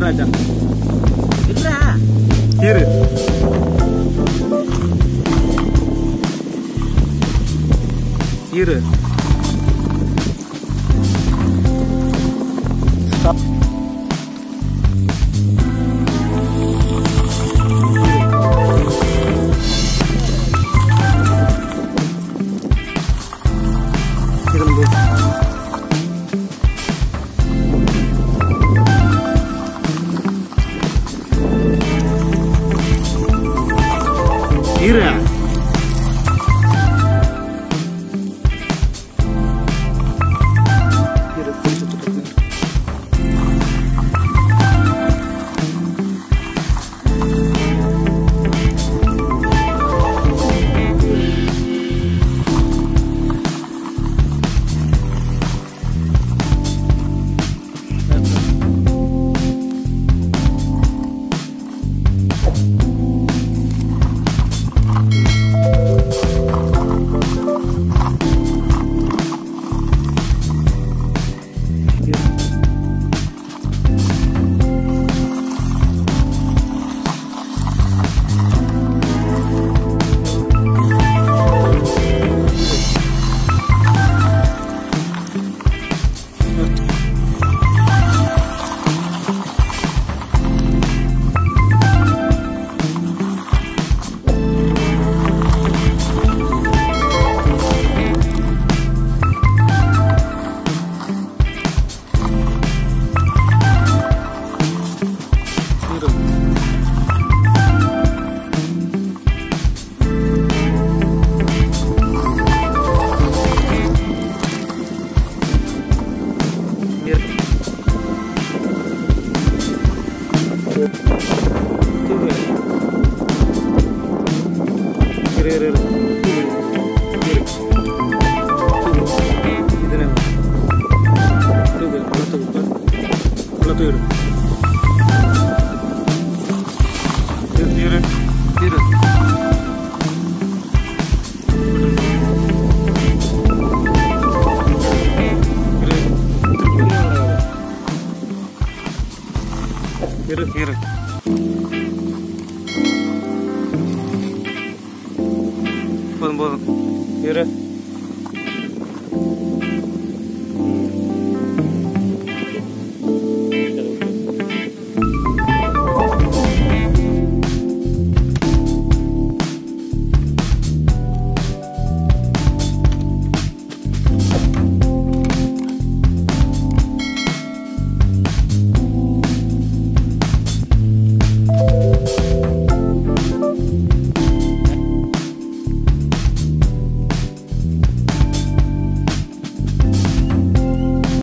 ராஜா இரு இரு Stop. мира. Yürü. Yürü. Bakın бұл